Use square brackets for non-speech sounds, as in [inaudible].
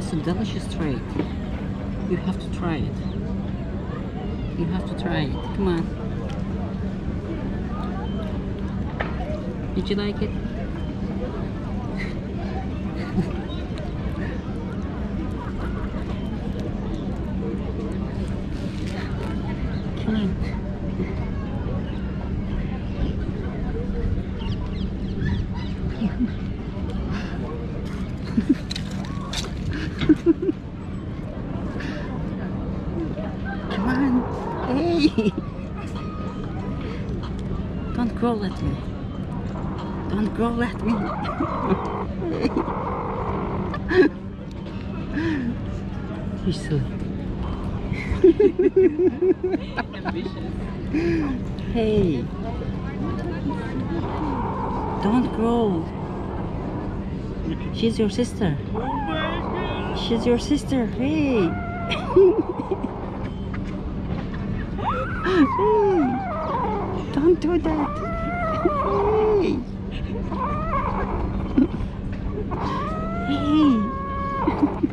That's a delicious treat. You have to try it. You have to try it. Come on. Did you like it? [laughs] Come on. [laughs] Come on. Hey. Don't growl at me. Don't growl at me. You're silly. [laughs] Hey. Don't growl. She's your sister. Oh She's your sister. Hey. hey. Don't do that. Hey. Hey.